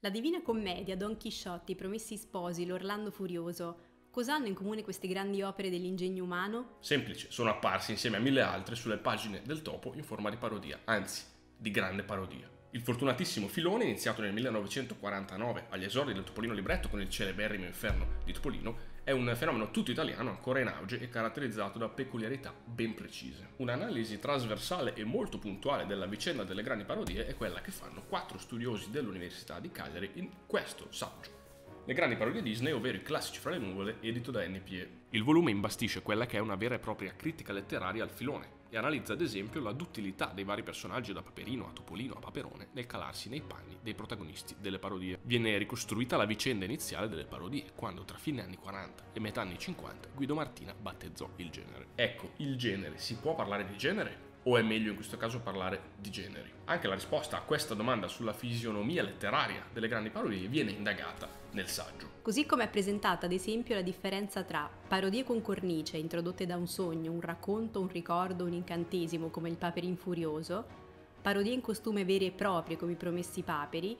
La Divina Commedia, Don Chisciotte, I Promessi Sposi, L'Orlando Furioso, cosa hanno in comune queste grandi opere dell'ingegno umano? Semplice, sono apparsi insieme a mille altre sulle pagine del topo in forma di parodia, anzi, di grande parodia. Il fortunatissimo filone, iniziato nel 1949 agli esordi del Topolino libretto con il celeberrimo Inferno di Topolino, è un fenomeno tutto italiano ancora in auge e caratterizzato da peculiarità ben precise. Un'analisi trasversale e molto puntuale della vicenda delle grandi parodie è quella che fanno quattro studiosi dell'Università di Cagliari in questo saggio. Le grandi parodie Disney, ovvero i classici fra le nuvole, edito da NPE. Il volume imbastisce quella che è una vera e propria critica letteraria al filone, e analizza ad esempio la duttilità dei vari personaggi da Paperino a Topolino a Paperone nel calarsi nei panni dei protagonisti delle parodie. Viene ricostruita la vicenda iniziale delle parodie, quando tra fine anni 40 e metà anni 50 Guido Martina battezzò il genere. Ecco, il genere, si può parlare di genere? O è meglio in questo caso parlare di generi? Anche la risposta a questa domanda sulla fisionomia letteraria delle grandi parodie viene indagata nel saggio. Così come è presentata ad esempio la differenza tra parodie con cornice introdotte da un sogno, un racconto, un ricordo, un incantesimo come il Paperin Furioso, parodie in costume vere e proprie come i Promessi Paperi,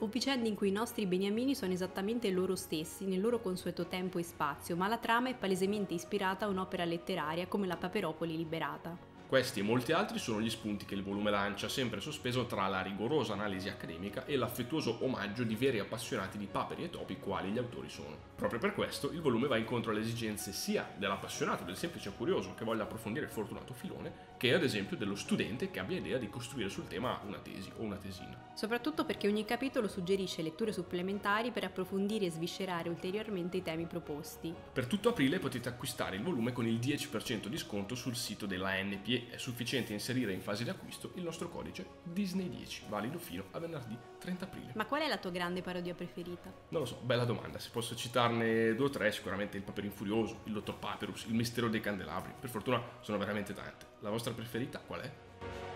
o vicende in cui i nostri beniamini sono esattamente loro stessi nel loro consueto tempo e spazio, ma la trama è palesemente ispirata a un'opera letteraria come la Paperopoli liberata. Questi e molti altri sono gli spunti che il volume lancia, sempre sospeso tra la rigorosa analisi accademica e l'affettuoso omaggio di veri appassionati di paperi e topi quali gli autori sono. Proprio per questo il volume va incontro alle esigenze sia dell'appassionato, del semplice curioso che voglia approfondire il fortunato filone, che ad esempio dello studente che abbia idea di costruire sul tema una tesi o una tesina. Soprattutto perché ogni capitolo suggerisce letture supplementari per approfondire e sviscerare ulteriormente i temi proposti. Per tutto aprile potete acquistare il volume con il 10% di sconto sul sito della È sufficiente inserire in fase di acquisto il nostro codice Disney10, valido fino a venerdì 30 aprile. Ma qual è la tua grande parodia preferita? Non lo so, bella domanda. Se posso citarne due o tre, sicuramente il Paperin Furioso, il Dottor Paperus, il Mistero dei Candelabri. Per fortuna sono veramente tante. La vostra preferita qual è?